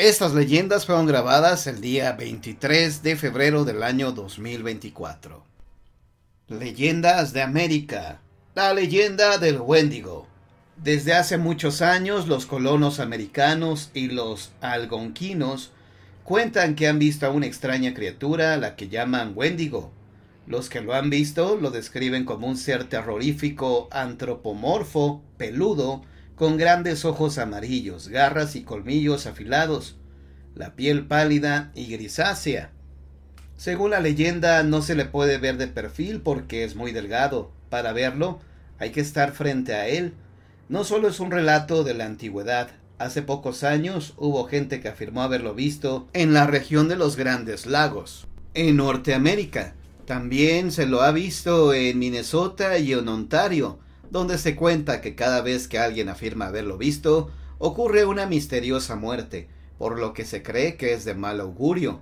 Estas leyendas fueron grabadas el día 23 de febrero del año 2024. Leyendas de América. La leyenda del Wendigo. Desde hace muchos años los colonos americanos y los algonquinos cuentan que han visto a una extraña criatura a la que llaman Wendigo. Los que lo han visto lo describen como un ser terrorífico antropomorfo, peludo, con grandes ojos amarillos, garras y colmillos afilados, la piel pálida y grisácea. Según la leyenda, no se le puede ver de perfil porque es muy delgado. Para verlo, hay que estar frente a él. No solo es un relato de la antigüedad. Hace pocos años hubo gente que afirmó haberlo visto en la región de los Grandes Lagos, en Norteamérica. También se lo ha visto en Minnesota y en Ontario, donde se cuenta que cada vez que alguien afirma haberlo visto, ocurre una misteriosa muerte, por lo que se cree que es de mal augurio.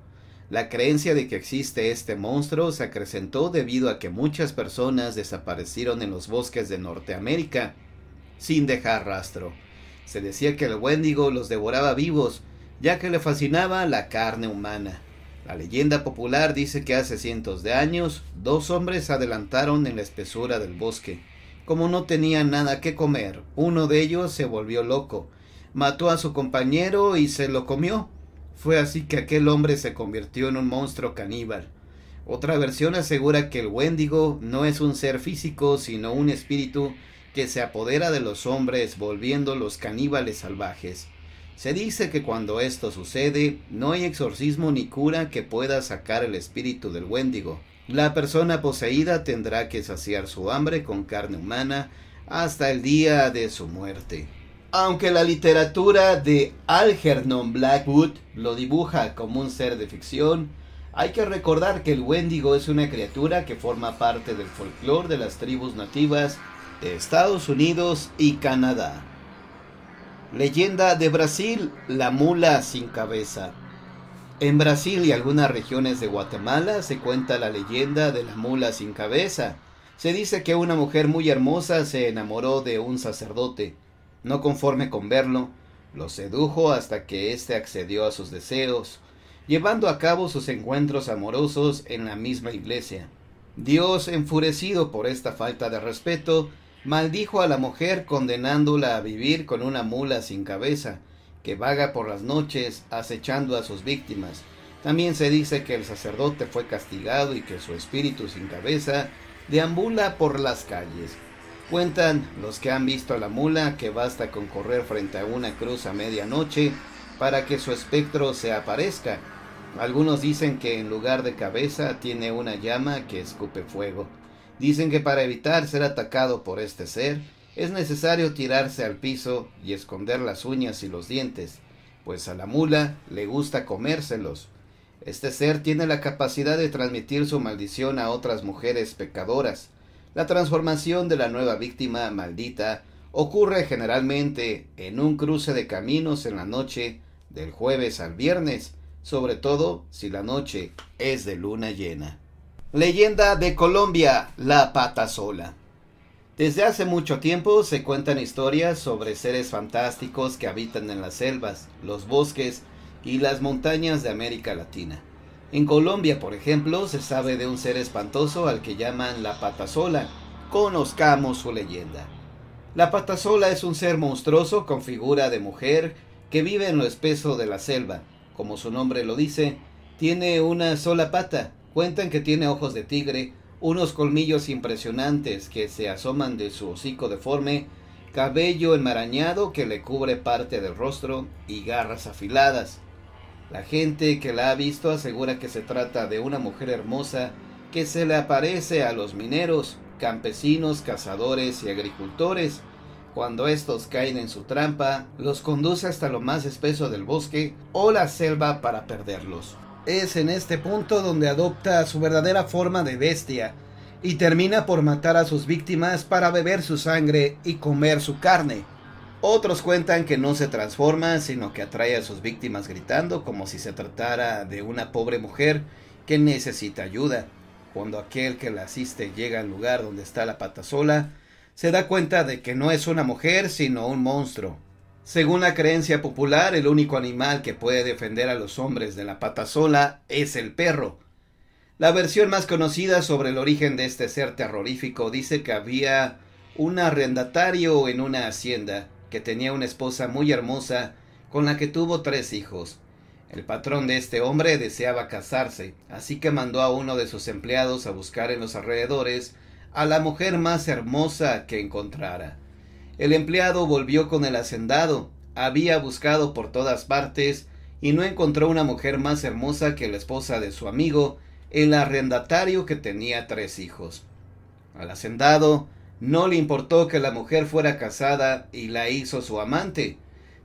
La creencia de que existe este monstruo se acrecentó debido a que muchas personas desaparecieron en los bosques de Norteamérica sin dejar rastro. Se decía que el Wendigo los devoraba vivos, ya que le fascinaba la carne humana. La leyenda popular dice que hace cientos de años dos hombres adelantaron en la espesura del bosque. Como no tenían nada que comer, uno de ellos se volvió loco, mató a su compañero y se lo comió. Fue así que aquel hombre se convirtió en un monstruo caníbal. Otra versión asegura que el Wendigo no es un ser físico, sino un espíritu que se apodera de los hombres volviéndolos caníbales salvajes. Se dice que cuando esto sucede, no hay exorcismo ni cura que pueda sacar el espíritu del Wendigo. La persona poseída tendrá que saciar su hambre con carne humana hasta el día de su muerte. Aunque la literatura de Algernon Blackwood lo dibuja como un ser de ficción, hay que recordar que el Wendigo es una criatura que forma parte del folclore de las tribus nativas de Estados Unidos y Canadá. Leyenda de Brasil, la mula sin cabeza. En Brasil y algunas regiones de Guatemala se cuenta la leyenda de la mula sin cabeza. Se dice que una mujer muy hermosa se enamoró de un sacerdote. No conforme con verlo, lo sedujo hasta que éste accedió a sus deseos, llevando a cabo sus encuentros amorosos en la misma iglesia. Dios, enfurecido por esta falta de respeto, maldijo a la mujer condenándola a vivir con una mula sin cabeza, que vaga por las noches acechando a sus víctimas. También se dice que el sacerdote fue castigado y que su espíritu sin cabeza deambula por las calles. Cuentan los que han visto a la mula que basta con correr frente a una cruz a medianoche para que su espectro se aparezca. Algunos dicen que en lugar de cabeza tiene una llama que escupe fuego. Dicen que para evitar ser atacado por este ser, es necesario tirarse al piso y esconder las uñas y los dientes, pues a la mula le gusta comérselos. Este ser tiene la capacidad de transmitir su maldición a otras mujeres pecadoras. La transformación de la nueva víctima maldita ocurre generalmente en un cruce de caminos en la noche del jueves al viernes, sobre todo si la noche es de luna llena. Leyenda de Colombia, la pata sola. Desde hace mucho tiempo se cuentan historias sobre seres fantásticos que habitan en las selvas, los bosques y las montañas de América Latina. En Colombia, por ejemplo, se sabe de un ser espantoso al que llaman la patasola. Conozcamos su leyenda. La patasola es un ser monstruoso con figura de mujer que vive en lo espeso de la selva. Como su nombre lo dice, tiene una sola pata. Cuentan que tiene ojos de tigre, unos colmillos impresionantes que se asoman de su hocico deforme, cabello enmarañado que le cubre parte del rostro y garras afiladas. La gente que la ha visto asegura que se trata de una mujer hermosa que se le aparece a los mineros, campesinos, cazadores y agricultores. Cuando estos caen en su trampa, los conduce hasta lo más espeso del bosque o la selva para perderlos es en este punto donde adopta su verdadera forma de bestia y termina por matar a sus víctimas para beber su sangre y comer su carne. Otros cuentan que no se transforma, sino que atrae a sus víctimas gritando como si se tratara de una pobre mujer que necesita ayuda. Cuando aquel que la asiste llega al lugar donde está la pata sola, se da cuenta de que no es una mujer, sino un monstruo. Según la creencia popular, el único animal que puede defender a los hombres de la pata sola es el perro. La versión más conocida sobre el origen de este ser terrorífico dice que había un arrendatario en una hacienda que tenía una esposa muy hermosa con la que tuvo tres hijos. El patrón de este hombre deseaba casarse, así que mandó a uno de sus empleados a buscar en los alrededores a la mujer más hermosa que encontrara. El empleado volvió con el hacendado. Había buscado por todas partes y no encontró una mujer más hermosa que la esposa de su amigo, el arrendatario que tenía tres hijos. Al hacendado no le importó que la mujer fuera casada y la hizo su amante.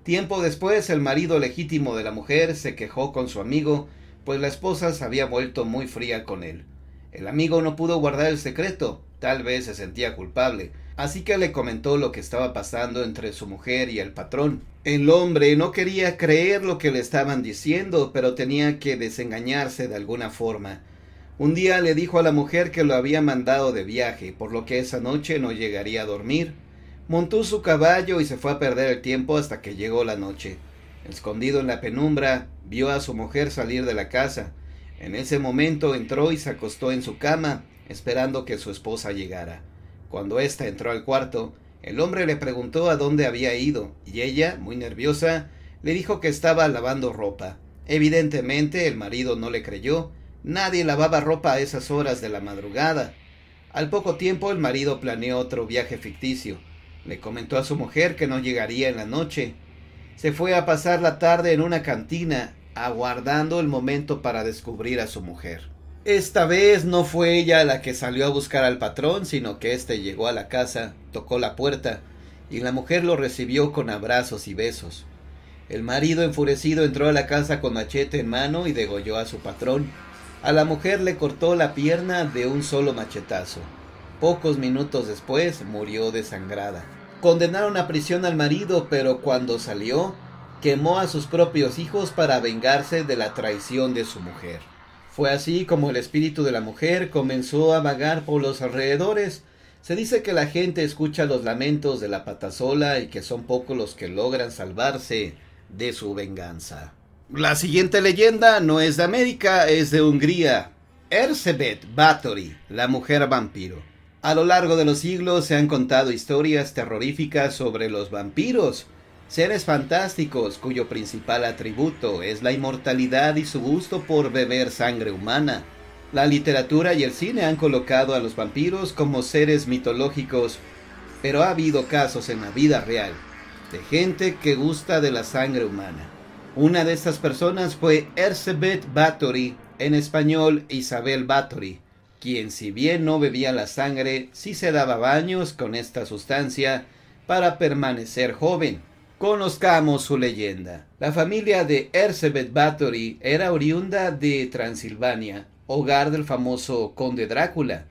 Tiempo después el marido legítimo de la mujer se quejó con su amigo, pues la esposa se había vuelto muy fría con él. El amigo no pudo guardar el secreto, tal vez se sentía culpable, Así que le comentó lo que estaba pasando entre su mujer y el patrón. El hombre no quería creer lo que le estaban diciendo, pero tenía que desengañarse de alguna forma. Un día le dijo a la mujer que lo había mandado de viaje, por lo que esa noche no llegaría a dormir. Montó su caballo y se fue a perder el tiempo hasta que llegó la noche. Escondido en la penumbra, vio a su mujer salir de la casa. En ese momento entró y se acostó en su cama, esperando que su esposa llegara. Cuando ésta entró al cuarto, el hombre le preguntó a dónde había ido, y ella, muy nerviosa, le dijo que estaba lavando ropa. Evidentemente el marido no le creyó, nadie lavaba ropa a esas horas de la madrugada. Al poco tiempo el marido planeó otro viaje ficticio. Le comentó a su mujer que no llegaría en la noche. Se fue a pasar la tarde en una cantina, aguardando el momento para descubrir a su mujer. Esta vez no fue ella la que salió a buscar al patrón, sino que éste llegó a la casa, tocó la puerta, y la mujer lo recibió con abrazos y besos. El marido enfurecido entró a la casa con machete en mano y degolló a su patrón. A la mujer le cortó la pierna de un solo machetazo. Pocos minutos después murió desangrada. Condenaron a prisión al marido, pero cuando salió, quemó a sus propios hijos para vengarse de la traición de su mujer. Fue así como el espíritu de la mujer comenzó a vagar por los alrededores. Se dice que la gente escucha los lamentos de la patasola y que son pocos los que logran salvarse de su venganza. La siguiente leyenda no es de América, es de Hungría. Erzsébet Báthory, la mujer vampiro. A lo largo de los siglos se han contado historias terroríficas sobre los vampiros, seres fantásticos cuyo principal atributo es la inmortalidad y su gusto por beber sangre humana. La literatura y el cine han colocado a los vampiros como seres mitológicos, pero ha habido casos en la vida real de gente que gusta de la sangre humana. Una de estas personas fue Erzsébet Báthory, en español Isabel Báthory, quien si bien no bebía la sangre, sí se daba baños con esta sustancia para permanecer joven. Conozcamos su leyenda. La familia de Erzsébet Báthory era oriunda de Transilvania, hogar del famoso conde Drácula.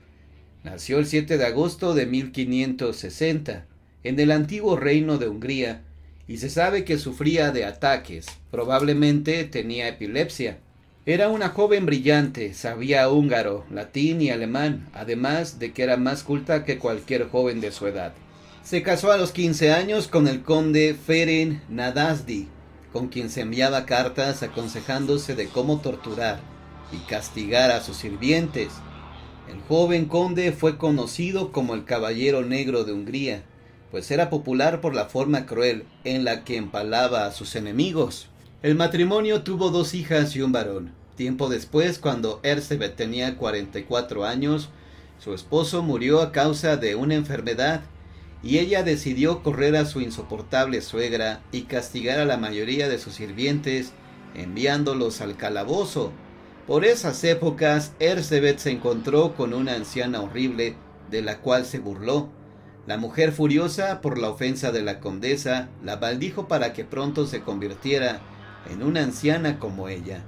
Nació el 7 de agosto de 1560 en el antiguo reino de Hungría y se sabe que sufría de ataques, probablemente tenía epilepsia. Era una joven brillante, sabía húngaro, latín y alemán, además de que era más culta que cualquier joven de su edad. Se casó a los 15 años con el conde Feren Nadasdi, con quien se enviaba cartas aconsejándose de cómo torturar y castigar a sus sirvientes. El joven conde fue conocido como el Caballero Negro de Hungría, pues era popular por la forma cruel en la que empalaba a sus enemigos. El matrimonio tuvo dos hijas y un varón. Tiempo después, cuando Erzsébet tenía 44 años, su esposo murió a causa de una enfermedad y ella decidió correr a su insoportable suegra y castigar a la mayoría de sus sirvientes, enviándolos al calabozo. Por esas épocas, Erzsébet se encontró con una anciana horrible, de la cual se burló. La mujer furiosa por la ofensa de la condesa la maldijo para que pronto se convirtiera en una anciana como ella.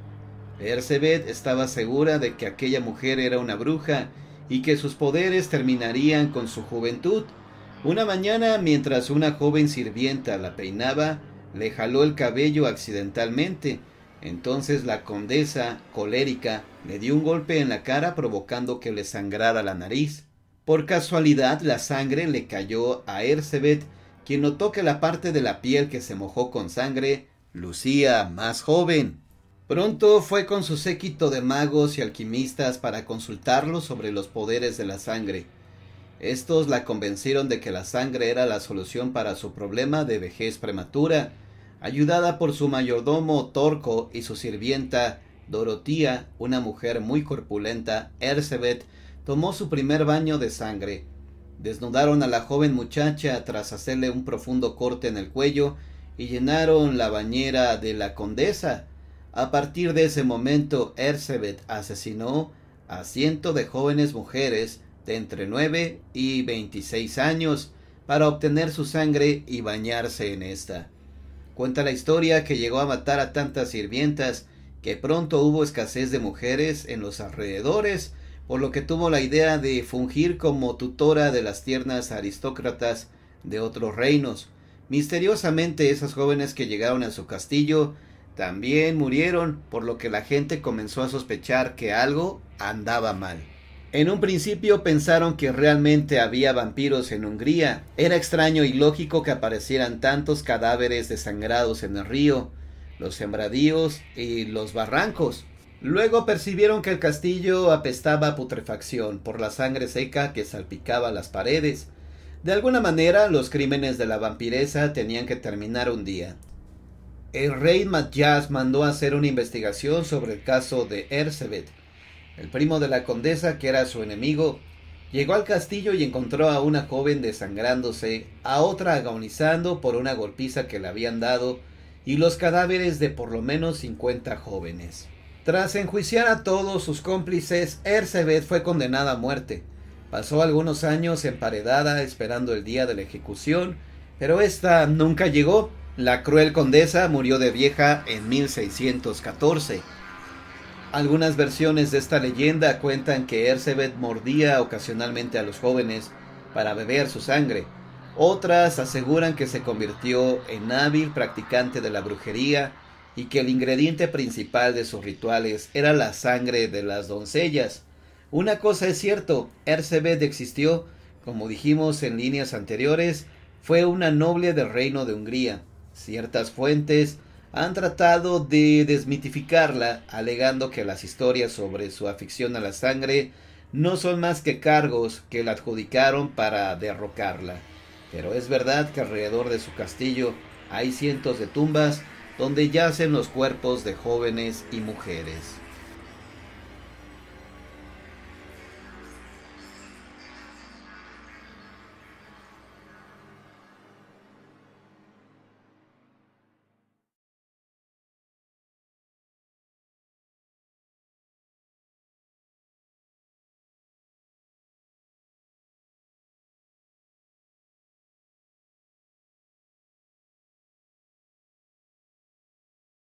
Erzsébet estaba segura de que aquella mujer era una bruja y que sus poderes terminarían con su juventud, una mañana, mientras una joven sirvienta la peinaba, le jaló el cabello accidentalmente. Entonces la condesa, colérica, le dio un golpe en la cara provocando que le sangrara la nariz. Por casualidad la sangre le cayó a Erzsébet, quien notó que la parte de la piel que se mojó con sangre lucía más joven. Pronto fue con su séquito de magos y alquimistas para consultarlo sobre los poderes de la sangre. Estos la convencieron de que la sangre era la solución para su problema de vejez prematura. Ayudada por su mayordomo Torco y su sirvienta Dorotía, una mujer muy corpulenta, Ersebet, tomó su primer baño de sangre. Desnudaron a la joven muchacha tras hacerle un profundo corte en el cuello y llenaron la bañera de la condesa. A partir de ese momento, Ersebet asesinó a cientos de jóvenes mujeres de entre 9 y 26 años para obtener su sangre y bañarse en esta. Cuenta la historia que llegó a matar a tantas sirvientas que pronto hubo escasez de mujeres en los alrededores, por lo que tuvo la idea de fungir como tutora de las tiernas aristócratas de otros reinos. Misteriosamente esas jóvenes que llegaron a su castillo también murieron, por lo que la gente comenzó a sospechar que algo andaba mal. En un principio pensaron que realmente había vampiros en Hungría. Era extraño y lógico que aparecieran tantos cadáveres desangrados en el río, los sembradíos y los barrancos. Luego percibieron que el castillo apestaba a putrefacción por la sangre seca que salpicaba las paredes. De alguna manera, los crímenes de la vampiresa tenían que terminar un día. El rey Matyas mandó hacer una investigación sobre el caso de Ersebet, el primo de la condesa, que era su enemigo, llegó al castillo y encontró a una joven desangrándose, a otra agonizando por una golpiza que le habían dado, y los cadáveres de por lo menos cincuenta jóvenes. Tras enjuiciar a todos sus cómplices, Ersebet fue condenada a muerte. Pasó algunos años emparedada esperando el día de la ejecución, pero esta nunca llegó. La cruel condesa murió de vieja en 1614. Algunas versiones de esta leyenda cuentan que Ersebet mordía ocasionalmente a los jóvenes para beber su sangre. Otras aseguran que se convirtió en hábil practicante de la brujería y que el ingrediente principal de sus rituales era la sangre de las doncellas. Una cosa es cierto, Ersebet existió, como dijimos en líneas anteriores, fue una noble del reino de Hungría. Ciertas fuentes han tratado de desmitificarla, alegando que las historias sobre su afición a la sangre no son más que cargos que la adjudicaron para derrocarla. Pero es verdad que alrededor de su castillo hay cientos de tumbas donde yacen los cuerpos de jóvenes y mujeres.